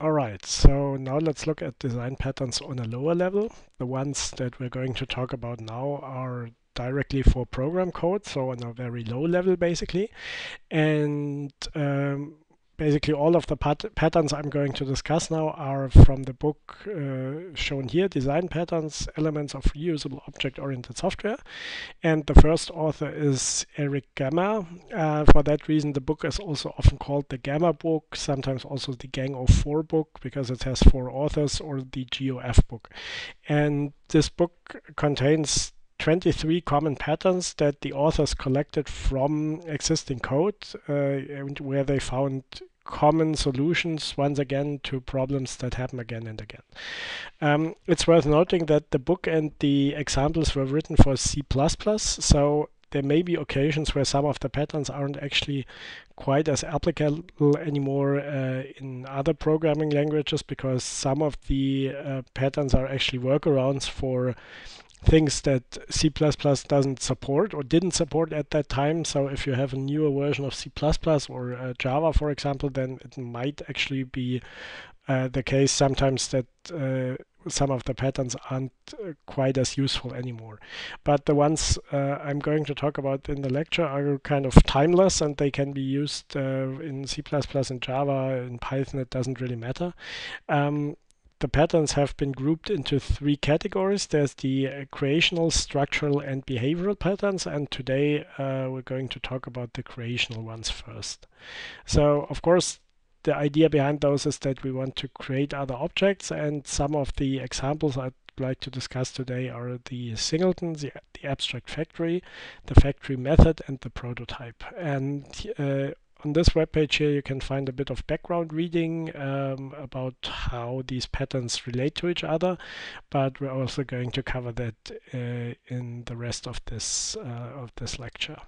Alright, so now let's look at design patterns on a lower level. The ones that we're going to talk about now are directly for program code, so on a very low level basically. And um, basically all of the pat patterns I'm going to discuss now are from the book uh, shown here, Design Patterns, Elements of Reusable Object-Oriented Software. And the first author is Erich Gamma. Uh, for that reason, the book is also often called the Gamma book, sometimes also the Gang of Four book, because it has four authors, or the GOF book. And this book contains 23 common patterns that the authors collected from existing code uh, where they found common solutions once again to problems that happen again and again. Um, it's worth noting that the book and the examples were written for C++, so there may be occasions where some of the patterns aren't actually quite as applicable anymore uh, in other programming languages because some of the uh, patterns are actually workarounds for things that C++ doesn't support or didn't support at that time. So if you have a newer version of C++ or uh, Java, for example, then it might actually be uh, the case sometimes that uh, some of the patterns aren't uh, quite as useful anymore. But the ones uh, I'm going to talk about in the lecture are kind of timeless and they can be used uh, in C++, in Java, in Python, it doesn't really matter. Um, the patterns have been grouped into three categories. There's the creational, structural, and behavioral patterns. And today uh, we're going to talk about the creational ones first. So, of course, the idea behind those is that we want to create other objects. And some of the examples I'd like to discuss today are the singleton, the, the abstract factory, the factory method, and the prototype. And uh, on this webpage here you can find a bit of background reading um, about how these patterns relate to each other, but we're also going to cover that uh, in the rest of this uh, of this lecture.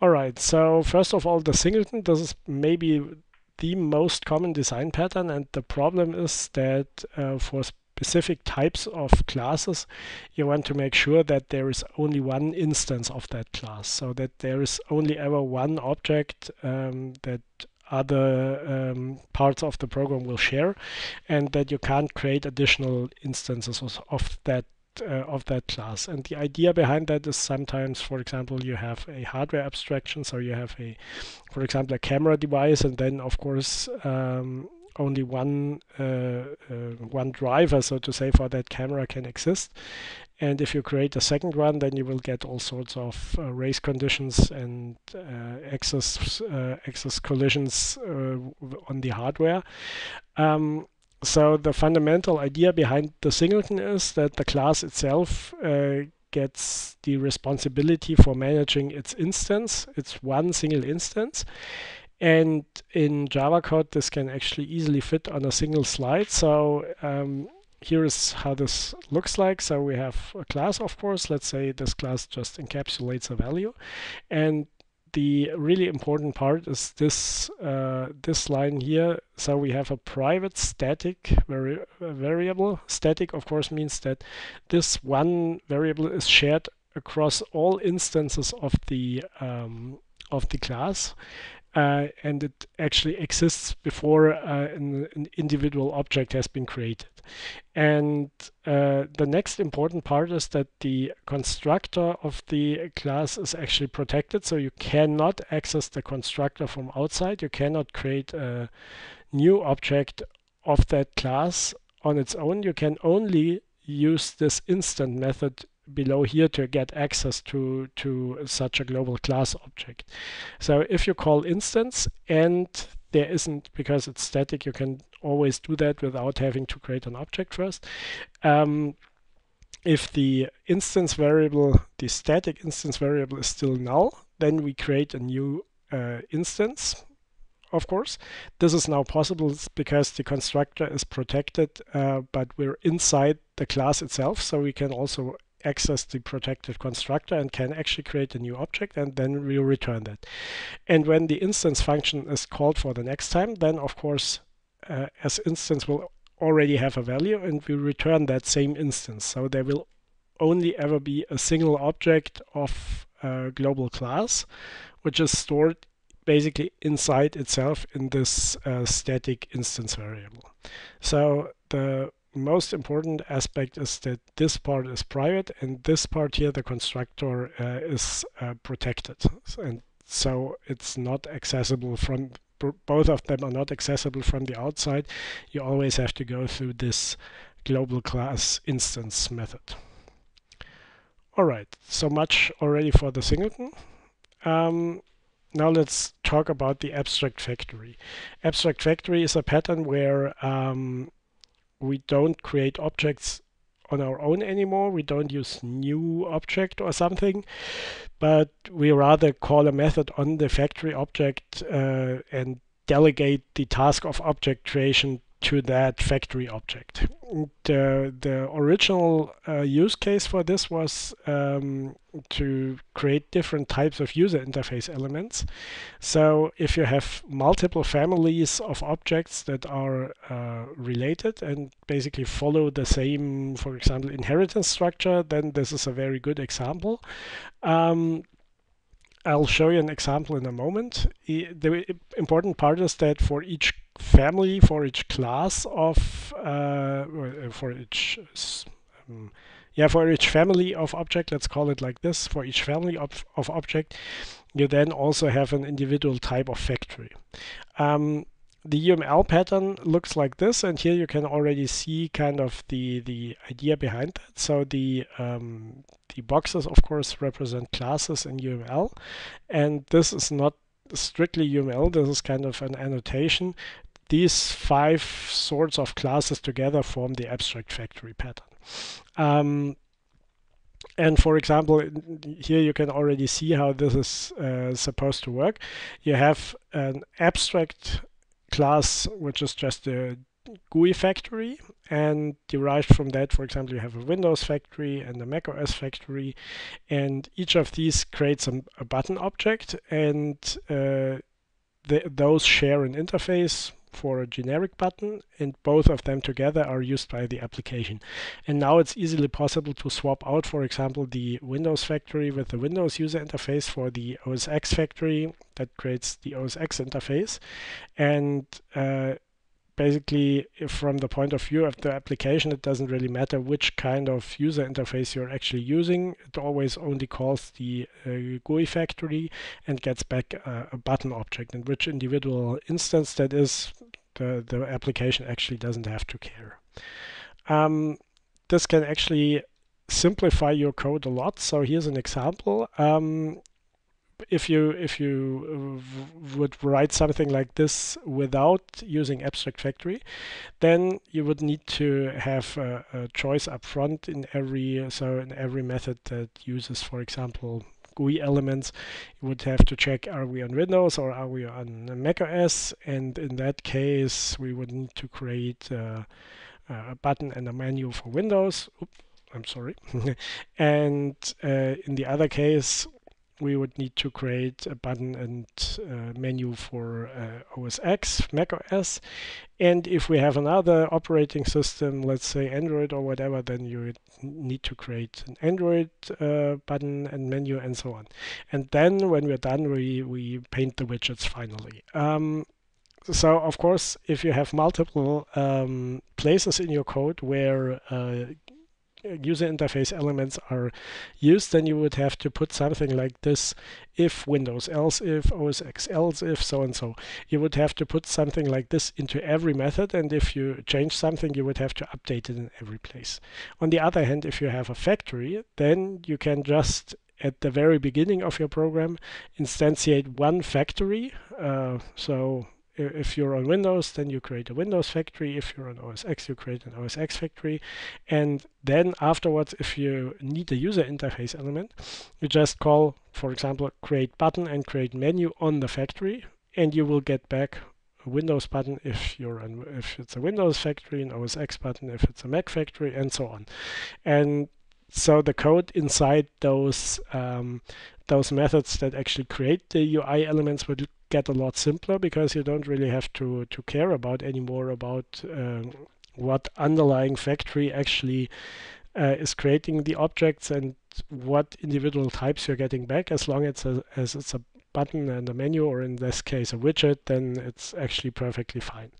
All right, so first of all, the singleton. This is maybe the most common design pattern, and the problem is that uh, for specific types of classes, you want to make sure that there is only one instance of that class, so that there is only ever one object um, that other um, parts of the program will share, and that you can't create additional instances of that uh, of that class. And the idea behind that is sometimes, for example, you have a hardware abstraction, so you have a, for example, a camera device, and then of course um, only one uh, uh, one driver, so to say, for that camera can exist. And if you create a second one, then you will get all sorts of uh, race conditions and uh, access uh, access collisions uh, on the hardware. Um, so the fundamental idea behind the singleton is that the class itself gets the responsibility for managing its instance. It's one single instance. And in Java code, this can actually easily fit on a single slide. So um, here is how this looks like. So we have a class, of course. Let's say this class just encapsulates a value. And the really important part is this uh, this line here. So we have a private static vari variable. Static, of course, means that this one variable is shared across all instances of the um, of the class uh, and it actually exists before uh, an, an, individual object has been created. And uh, the next important part is that the constructor of the class is actually protected, so you cannot access the constructor from outside. You cannot create a new object of that class on its own. You can only use this instance method below here to get access to, to such a global class object. So if you call instance and there isn't, because it's static, you can always do that without having to create an object first. Um, if the instance variable, the static instance variable is still null, then we create a new uh, instance of course. This is now possible because the constructor is protected, uh, but we're inside the class itself, so we can also access the protected constructor and can actually create a new object and then we return that. And when the instance function is called for the next time, then of course uh, as instance will already have a value and we return that same instance. So there will only ever be a single object of a global class, which is stored basically inside itself in this uh, static instance variable. So the most important aspect is that this part is private and this part here, the constructor, uh, is uh, protected. And so it's not accessible from, both of them are not accessible from the outside. You always have to go through this global class instance method. All right, so much already for the singleton. Um, now let's talk about the abstract factory. Abstract factory is a pattern where um, we don't create objects on our own anymore. We don't use new object or something, but we rather call a method on the factory object uh, and delegate the task of object creation to that factory object. The, the original uh, use case for this was um, to create different types of user interface elements. So if you have multiple families of objects that are uh, related and basically follow the same, for example, inheritance structure, then this is a very good example. Um, I'll show you an example in a moment. The important part is that for each family, for each class of, uh, for each, um, yeah, for each family of object, let's call it like this, for each family of, of object, you then also have an individual type of factory. Um, the UML pattern looks like this, and here you can already see kind of the the idea behind that. So the um, the boxes, of course, represent classes in UML, and this is not strictly UML. This is kind of an annotation. These five sorts of classes together form the abstract factory pattern. Um, and for example, here you can already see how this is uh, supposed to work. You have an abstract class, which is just a GUI factory, and derived from that, for example, you have a Windows factory and a macOS factory, and each of these creates a, a button object, and uh, the, those share an interface for a generic button and both of them together are used by the application. And now it's easily possible to swap out, for example, the Windows factory with the Windows user interface for the OS X factory that creates the OS X interface. And uh, basically from the point of view of the application it doesn't really matter which kind of user interface you're actually using it always only calls the uh, GUI factory and gets back a, a button object and which individual instance that is the, the application actually doesn't have to care. Um, this can actually simplify your code a lot. So here's an example. Um, if you if you would write something like this without using abstract factory then you would need to have a, a choice up front in every so in every method that uses for example GUI elements you would have to check are we on Windows or are we on Mac OS and in that case we would need to create uh, a button and a menu for Windows. Oops, I'm sorry. And uh, in the other case we would need to create a button and uh, menu for uh, OS X, Mac OS. And if we have another operating system, let's say Android or whatever, then you need to create an Android uh, button and menu and so on. And then when we're done, we, we paint the widgets finally. Um, so of course, if you have multiple um, places in your code where uh, user interface elements are used, then you would have to put something like this if Windows, else if OS X, else if so and so. You would have to put something like this into every method, and if you change something, you would have to update it in every place. On the other hand, if you have a factory, then you can just at the very beginning of your program instantiate one factory. Uh, so if you're on Windows, then you create a Windows factory. If you're on OS X, you create an OS X factory. And then afterwards, if you need a user interface element, you just call, for example, create button and create menu on the factory, and you will get back a Windows button if you're on, if it's a Windows factory, an OS X button if it's a Mac factory, and so on. And so the code inside those um, those methods that actually create the UI elements would get a lot simpler because you don't really have to to care about anymore about um, what underlying factory actually uh, is creating the objects and what individual types you're getting back as long as, a, as it's a button and a menu, or in this case a widget, then it's actually perfectly fine.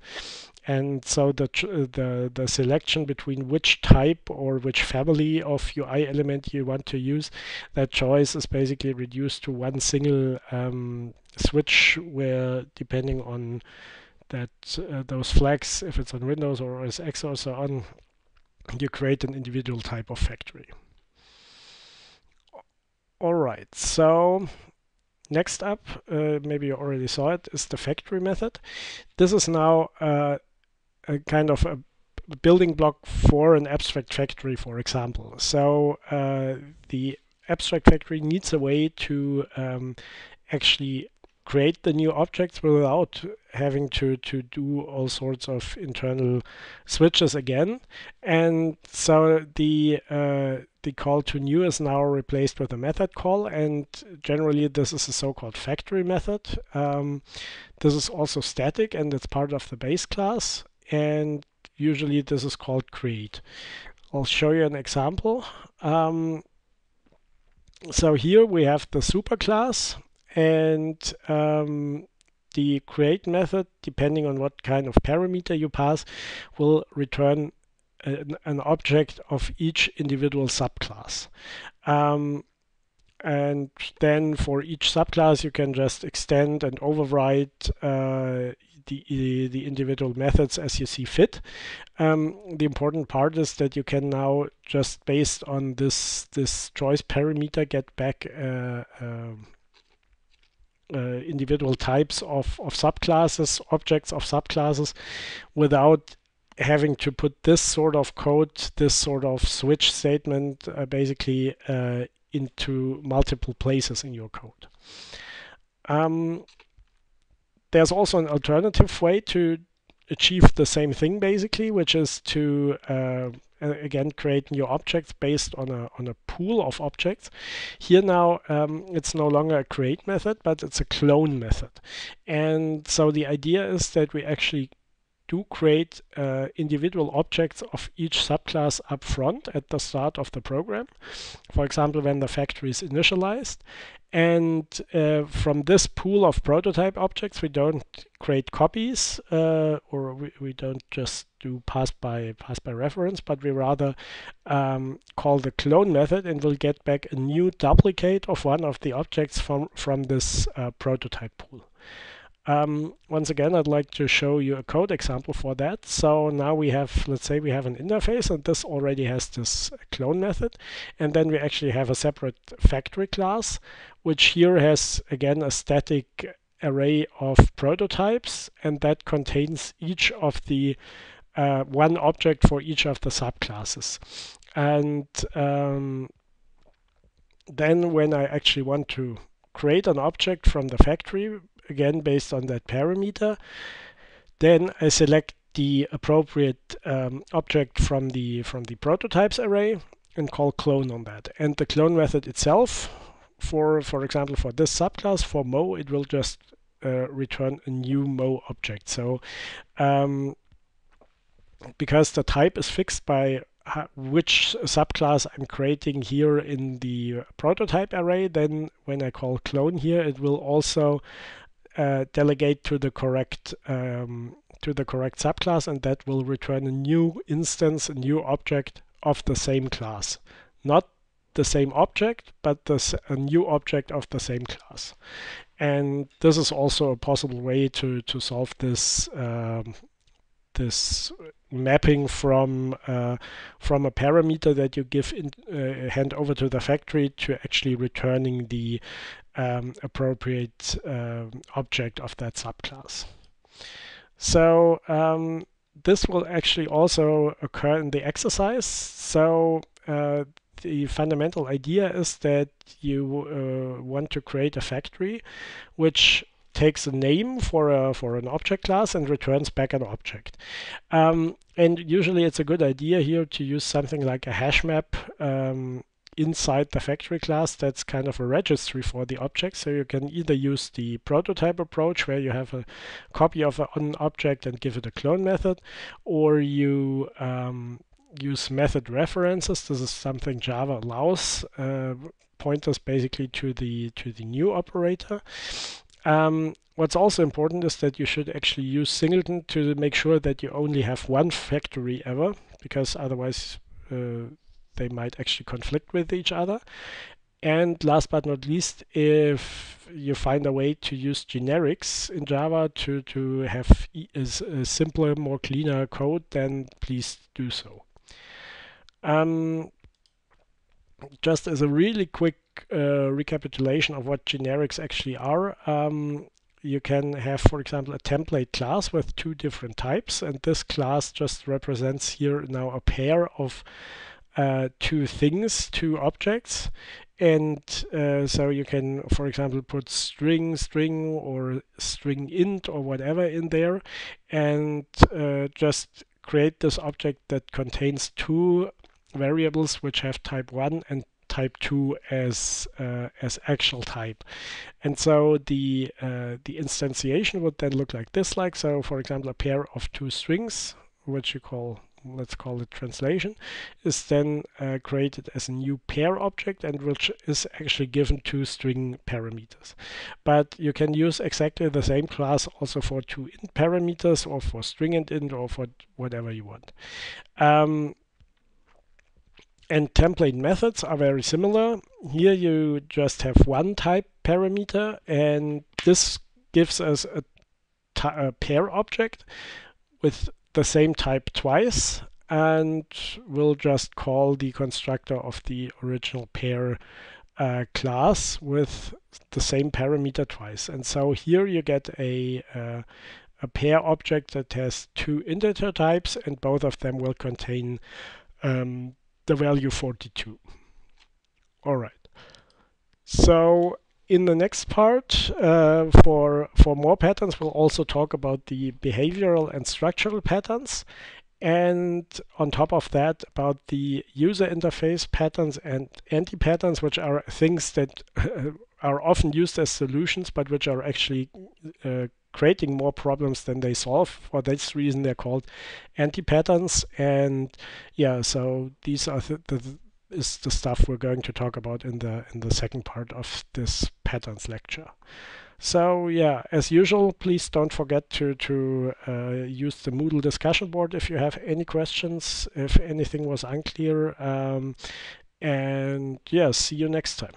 And so the, the, the selection between which type or which family of UI element you want to use, that choice is basically reduced to one single um, switch where depending on that uh, those flags, if it's on Windows or OS X or so on, you create an individual type of factory. All right, so next up, uh, maybe you already saw it, is the factory method. This is now uh, a kind of a building block for an abstract factory, for example. So uh, the abstract factory needs a way to um, actually create the new objects without having to, to do all sorts of internal switches again. And so the uh, the call to new is now replaced with a method call, and generally this is a so-called factory method. Um, this is also static and it's part of the base class, and usually this is called create. I'll show you an example. Um, so here we have the superclass and um, the create method, depending on what kind of parameter you pass, will return an, an object of each individual subclass. Um, and then for each subclass, you can just extend and override uh, the, the individual methods as you see fit. Um, the important part is that you can now just based on this this choice parameter get back uh, uh, uh, individual types of, of subclasses, objects of subclasses, without having to put this sort of code, this sort of switch statement, uh, basically uh, into multiple places in your code. Um, there's also an alternative way to achieve the same thing, basically, which is to uh, again create new objects based on a on a pool of objects. Here now um, it's no longer a create method, but it's a clone method. And so the idea is that we actually do create uh, individual objects of each subclass up front at the start of the program. For example, when the factory is initialized. And uh, from this pool of prototype objects, we don't create copies uh, or we, we don't just do pass by pass by reference, but we rather um, call the clone method and we'll get back a new duplicate of one of the objects from, from this uh, prototype pool. Um, once again, I'd like to show you a code example for that. So now we have, let's say we have an interface and this already has this clone method. And then we actually have a separate factory class, which here has, again, a static array of prototypes. And that contains each of the uh, one object for each of the subclasses. And um, then when I actually want to create an object from the factory, again based on that parameter. Then I select the appropriate um, object from the from the prototypes array and call clone on that. And the clone method itself, for for example, for this subclass for Mo, it will just uh, return a new Mo object. So um, because the type is fixed by which subclass I'm creating here in the prototype array, then when I call clone here, it will also uh, delegate to the correct um, to the correct subclass and that will return a new instance, a new object of the same class. Not the same object, but the, a new object of the same class. And this is also a possible way to, to solve this um, this mapping from uh, from a parameter that you give in, uh, hand over to the factory to actually returning the um, appropriate uh, object of that subclass. So um, this will actually also occur in the exercise. So uh, the fundamental idea is that you uh, want to create a factory which takes a name for a for an object class and returns back an object. Um, and usually it's a good idea here to use something like a hash map um, inside the factory class that's kind of a registry for the object. So you can either use the prototype approach where you have a copy of an object and give it a clone method, or you um, use method references. This is something Java allows. Uh, Pointers basically to the to the new operator. Um, what's also important is that you should actually use singleton to make sure that you only have one factory ever, because otherwise uh, they might actually conflict with each other. And last but not least, if you find a way to use generics in Java to, to have a, simpler, more cleaner code, then please do so. Um, just as a really quick uh, recapitulation of what generics actually are, um, you can have, for example, a template class with two different types, and this class just represents here now a pair of uh, two things, two objects. And uh, so you can, for example, put string, string, or string int, or whatever in there, and uh, just create this object that contains two variables which have type 1 and type 2 as uh, as actual type. And so the uh, the instantiation would then look like this like so for example a pair of two strings which you call let's call it translation, is then uh, created as a new pair object and which is actually given two string parameters. But you can use exactly the same class also for two int parameters or for string and int or for whatever you want. Um, and template methods are very similar. Here you just have one type parameter and this gives us a, a pair object with the same type twice and we'll just call the constructor of the original pair uh, class with the same parameter twice. And so here you get a, uh, a pair object that has two integer types and both of them will contain um, the value 42. All right. So in the next part, uh, for, for more patterns, we'll also talk about the behavioral and structural patterns. And on top of that, about the user interface patterns and anti-patterns, which are things that are often used as solutions, but which are actually uh, creating more problems than they solve. For this reason, they're called anti-patterns. And yeah, so these are the, the, is the stuff we're going to talk about in the in the second part of this patterns lecture. So yeah, as usual, please don't forget to to uh, use the Moodle discussion board if you have any questions, if anything was unclear. Um, and yeah, see you next time.